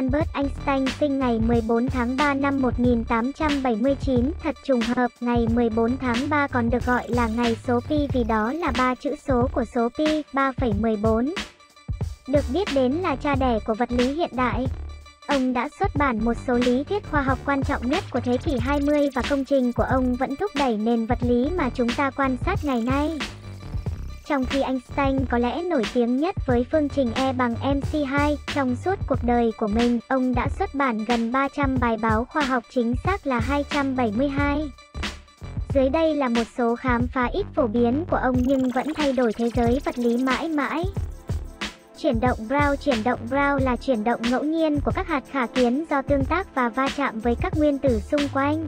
Albert Einstein sinh ngày 14 tháng 3 năm 1879, thật trùng hợp, ngày 14 tháng 3 còn được gọi là ngày số pi vì đó là ba chữ số của số pi, 3,14. Được biết đến là cha đẻ của vật lý hiện đại. Ông đã xuất bản một số lý thuyết khoa học quan trọng nhất của thế kỷ 20 và công trình của ông vẫn thúc đẩy nền vật lý mà chúng ta quan sát ngày nay. Trong khi Einstein có lẽ nổi tiếng nhất với phương trình E bằng mc2, trong suốt cuộc đời của mình, ông đã xuất bản gần 300 bài báo khoa học chính xác là 272. Dưới đây là một số khám phá ít phổ biến của ông nhưng vẫn thay đổi thế giới vật lý mãi mãi. Chuyển động Brown Chuyển động Brown là chuyển động ngẫu nhiên của các hạt khả kiến do tương tác và va chạm với các nguyên tử xung quanh.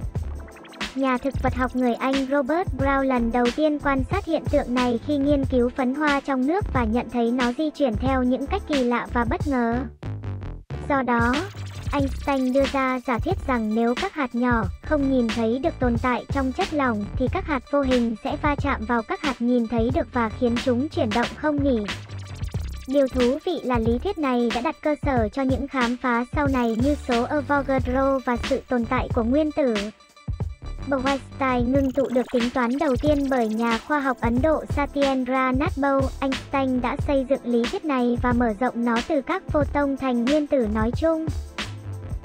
Nhà thực vật học người Anh Robert Brown lần đầu tiên quan sát hiện tượng này khi nghiên cứu phấn hoa trong nước và nhận thấy nó di chuyển theo những cách kỳ lạ và bất ngờ. Do đó, Einstein đưa ra giả thiết rằng nếu các hạt nhỏ không nhìn thấy được tồn tại trong chất lỏng thì các hạt vô hình sẽ va chạm vào các hạt nhìn thấy được và khiến chúng chuyển động không nghỉ. Điều thú vị là lý thuyết này đã đặt cơ sở cho những khám phá sau này như số Avogadro và sự tồn tại của nguyên tử. Einstein ngưng tụ được tính toán đầu tiên bởi nhà khoa học Ấn Độ Satyendra Nath Bose. Einstein đã xây dựng lý thuyết này và mở rộng nó từ các photon thành nguyên tử nói chung.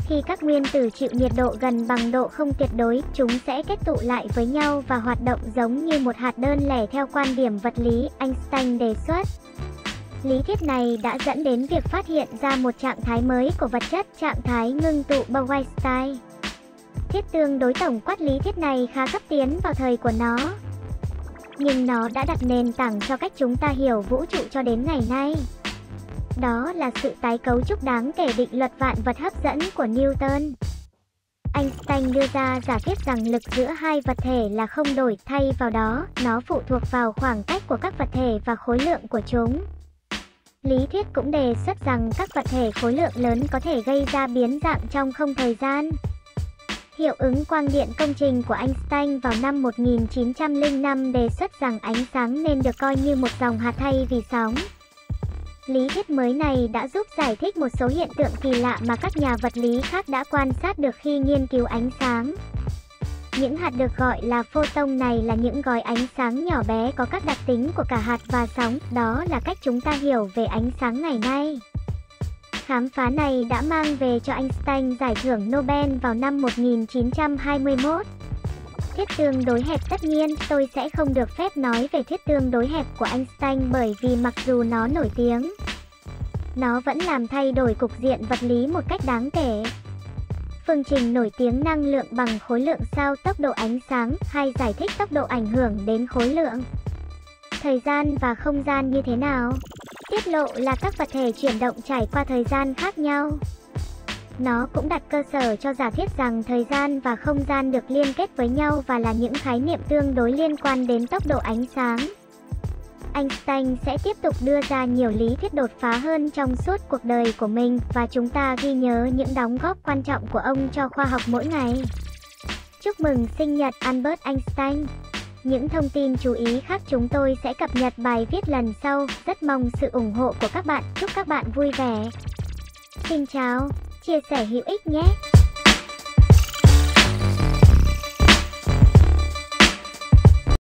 Khi các nguyên tử chịu nhiệt độ gần bằng độ không tuyệt đối, chúng sẽ kết tụ lại với nhau và hoạt động giống như một hạt đơn lẻ theo quan điểm vật lý, Einstein đề xuất. Lý thuyết này đã dẫn đến việc phát hiện ra một trạng thái mới của vật chất, trạng thái ngưng tụ Bose-Einstein. Thiết tương đối tổng quát lý thuyết này khá cấp tiến vào thời của nó. Nhưng nó đã đặt nền tảng cho cách chúng ta hiểu vũ trụ cho đến ngày nay. Đó là sự tái cấu trúc đáng kể định luật vạn vật hấp dẫn của Newton. Einstein đưa ra giả thiết rằng lực giữa hai vật thể là không đổi, thay vào đó, nó phụ thuộc vào khoảng cách của các vật thể và khối lượng của chúng. Lý thuyết cũng đề xuất rằng các vật thể khối lượng lớn có thể gây ra biến dạng trong không thời gian. Hiệu ứng quang điện công trình của Einstein vào năm 1905 đề xuất rằng ánh sáng nên được coi như một dòng hạt thay vì sóng. Lý thuyết mới này đã giúp giải thích một số hiện tượng kỳ lạ mà các nhà vật lý khác đã quan sát được khi nghiên cứu ánh sáng. Những hạt được gọi là photon này là những gói ánh sáng nhỏ bé có các đặc tính của cả hạt và sóng, đó là cách chúng ta hiểu về ánh sáng ngày nay. Khám phá này đã mang về cho Einstein giải thưởng Nobel vào năm 1921. Thiết tương đối hẹp tất nhiên, tôi sẽ không được phép nói về thiết tương đối hẹp của Einstein bởi vì mặc dù nó nổi tiếng, nó vẫn làm thay đổi cục diện vật lý một cách đáng kể. Phương trình nổi tiếng năng lượng bằng khối lượng sao tốc độ ánh sáng hay giải thích tốc độ ảnh hưởng đến khối lượng. Thời gian và không gian như thế nào? Tiết lộ là các vật thể chuyển động trải qua thời gian khác nhau. Nó cũng đặt cơ sở cho giả thiết rằng thời gian và không gian được liên kết với nhau và là những khái niệm tương đối liên quan đến tốc độ ánh sáng. Einstein sẽ tiếp tục đưa ra nhiều lý thuyết đột phá hơn trong suốt cuộc đời của mình và chúng ta ghi nhớ những đóng góp quan trọng của ông cho khoa học mỗi ngày. Chúc mừng sinh nhật Albert Einstein! Những thông tin chú ý khác chúng tôi sẽ cập nhật bài viết lần sau. Rất mong sự ủng hộ của các bạn. Chúc các bạn vui vẻ. Xin chào, chia sẻ hữu ích nhé!